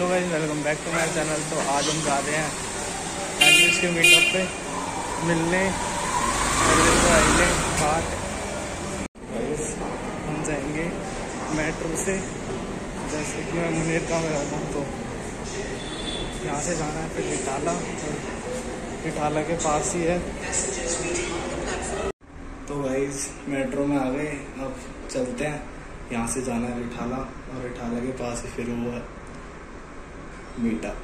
Channel. तो आज हम जा रहे हैं एंड्रिस के मीटअप पे मिलने। आइले बात हम जाएँगे मेट्रो से। जैसे कि मैं मुनेर का में रहता हूँ तो यहाँ से जाना है फिर इटाला। इटाला के पास ही है। तो भाई मेट्रो में आ गए। अब चलते हैं। यहाँ से जाना है रिठाला और रिठाला के पास ही फिर वो है। 女的，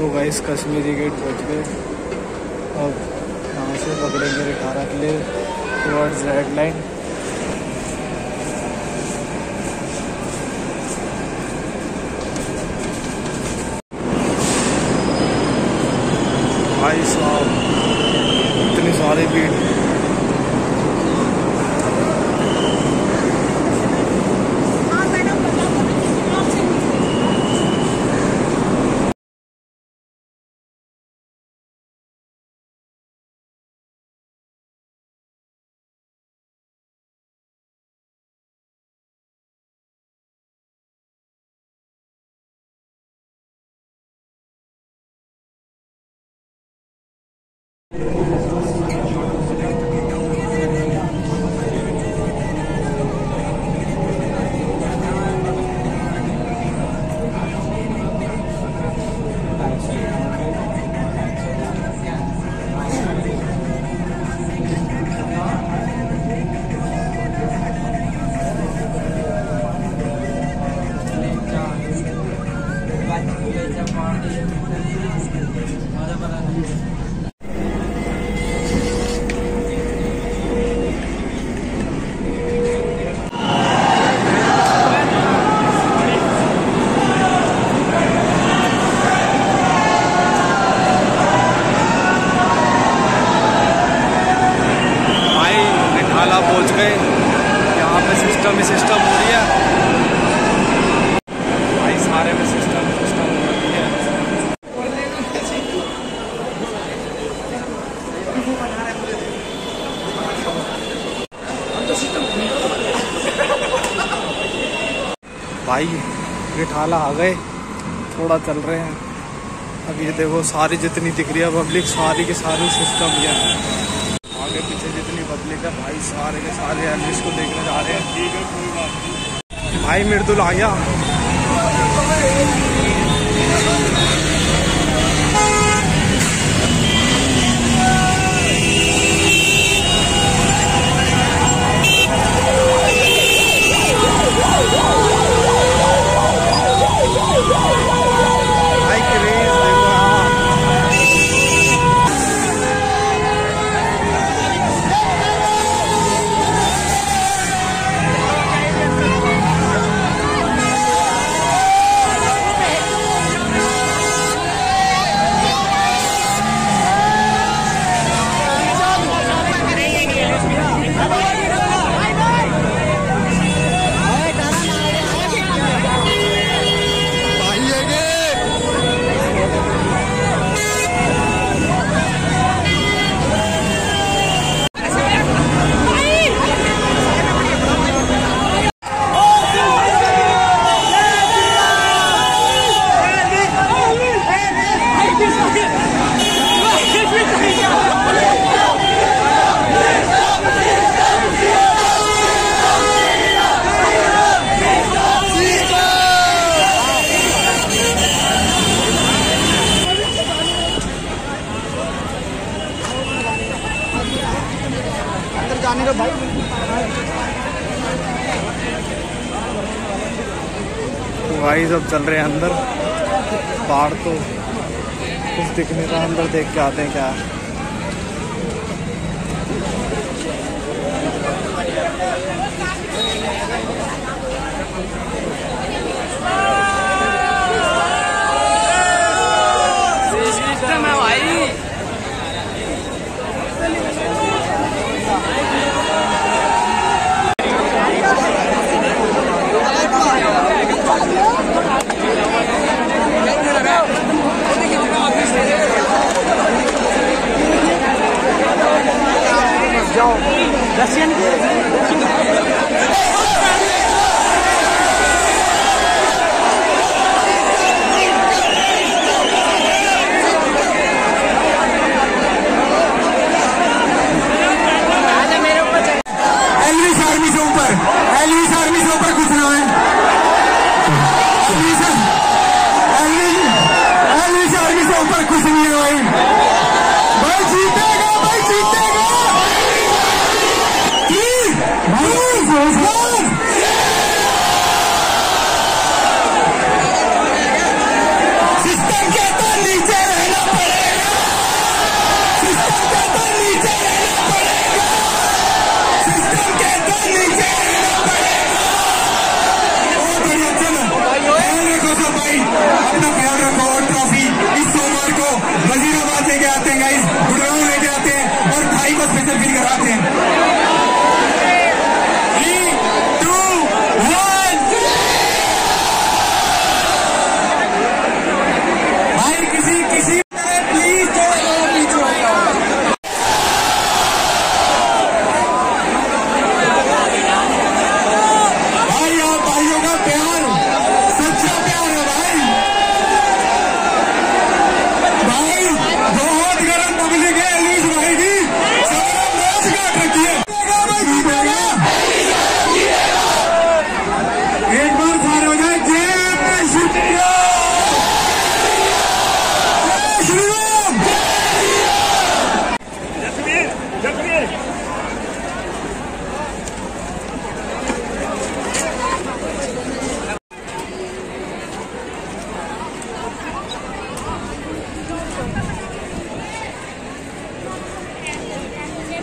तो गाइस कश्मीरी गेट पहुँच गए। अब यहाँ से पकड़ेंगे अठारह के लिए टुवर्ड्स रेड लाइन भाई साहब, इतनी सारी भीड़। भाई सिस्टम ही सिस्टम हो रही है। भाई, सारे में सिस्टम सिस्टम हो रही है। भाई निठाला आ गए। थोड़ा चल रहे हैं। अब ये देखो, सारी जितनी दिख रही है पब्लिक सारी की सारी सिस्टम ही। आगे पीछे है भाई सारे के सारे एनलिस्ट को देखने जा रहे हैं। ठीक है कोई बात नहीं भाई मृदुल आ गया भाई सब चल रहे हैं अंदर। पहाड़ तो कुछ दिखने का अंदर देख के आते हैं क्या है सिस्टम है भाई एलविस आर्मी से ऊपर एलविस आर्मी से ऊपर कुछ ना है एलविस एलविस एलविस आर्मी से ऊपर कुछ नहीं है भाई भाई जीतेगा भाई जीतेगा की भाई रोज़गार सिस्टम के तो नीचे रहना पड़ेगा सिस्टम के तो नीचे रहना पड़ेगा सिस्टम के तो नीचे रहना पड़ेगा बहुत बढ़िया चलो ध्यान रखो सब भाई अपना ख्याल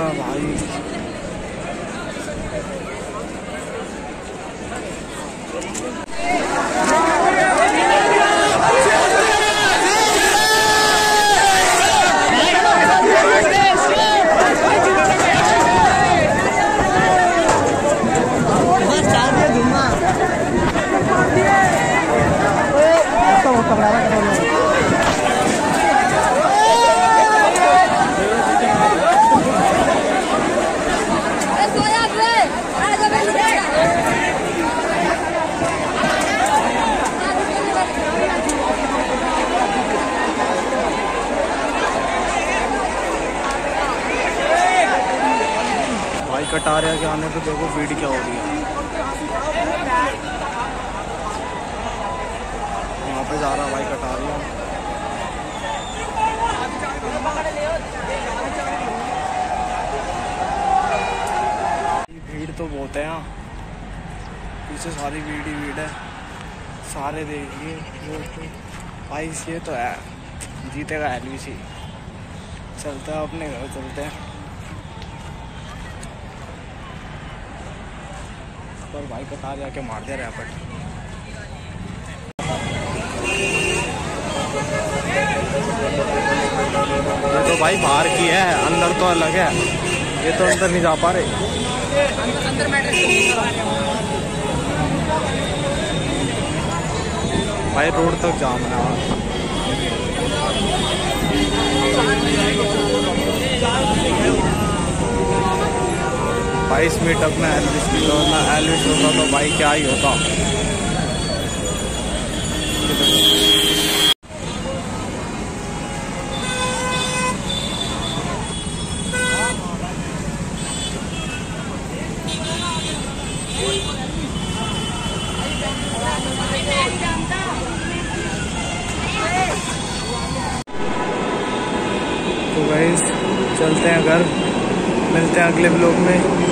वाह भाई सोया कटारिया के आने पे देखो भीड़ क्या हो रही है। वहाँ पे जा रहा भाई कटारिया भीड़ तो बहुत है यहाँ पीछे सारी भीड़ ही भीड़ है। सारे देखिए भाई, ये तो है। जीतेगा एल एलवीसी। चलते हैं अपने घर, चलते हैं। पर भाई कतार जाके मार दे रैपट ये तो भाई बाहर की है, अंदर तो अलग है। ये तो अंदर नहीं जा पा रहे। भाई रोड तक जाम है बाईस मीटअप में एलविस की दौड़ना एलविस होता तो भाई क्या ही होता। तो चलते हैं घर, मिलते हैं अगले ब्लॉग में।